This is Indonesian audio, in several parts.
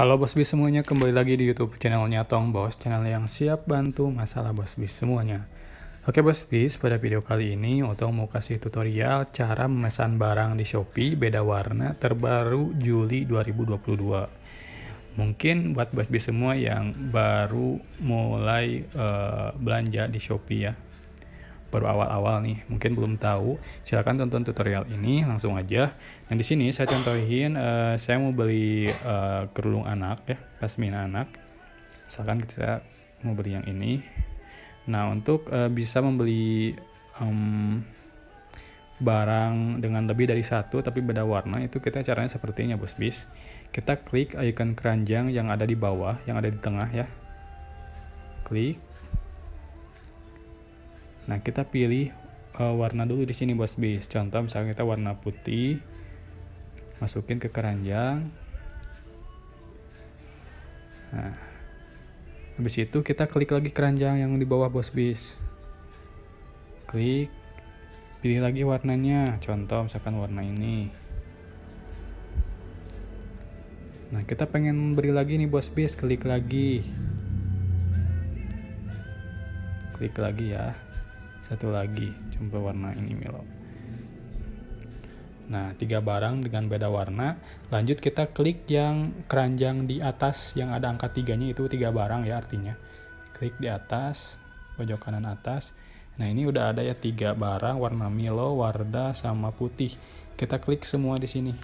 Halo Bos Bis semuanya, kembali lagi di YouTube channelnya Tong Bos, channel yang siap bantu masalah Bos Bis semuanya. Oke Bos Bis, pada video kali ini Otong mau kasih tutorial cara memesan barang di Shopee beda warna terbaru Juli 2022. Mungkin buat Bos Bis semua yang baru mulai uh, belanja di Shopee ya, baru awal-awal nih, mungkin belum tahu, silahkan tonton tutorial ini langsung aja. Nah di sini saya contohin, uh, saya mau beli uh, kerudung anak ya, pasmina anak. Misalkan kita mau beli yang ini. Nah untuk uh, bisa membeli um, barang dengan lebih dari satu tapi beda warna itu kita caranya sepertinya bos bis. Kita klik icon keranjang yang ada di bawah, yang ada di tengah ya. Klik Nah, kita pilih uh, warna dulu di sini bos bis. Contoh misalnya kita warna putih. Masukin ke keranjang. Nah, habis itu kita klik lagi keranjang yang di bawah bos bis. Klik. Pilih lagi warnanya. Contoh misalkan warna ini. Nah, kita pengen beri lagi nih bos bis, klik lagi. Klik lagi ya satu lagi coba warna ini Milo. Nah tiga barang dengan beda warna. Lanjut kita klik yang keranjang di atas yang ada angka tiganya itu tiga barang ya artinya. Klik di atas pojok kanan atas. Nah ini udah ada ya tiga barang warna Milo Wardah sama putih. Kita klik semua di sini.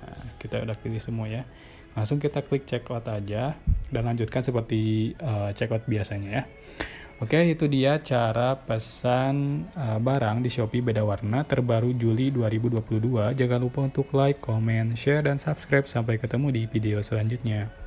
Nah kita udah pilih semua ya. Langsung kita klik checkout aja dan lanjutkan seperti uh, checkout biasanya ya Oke, itu dia cara pesan uh, barang di Shopee beda warna terbaru Juli 2022. Jangan lupa untuk like, comment, share, dan subscribe. Sampai ketemu di video selanjutnya.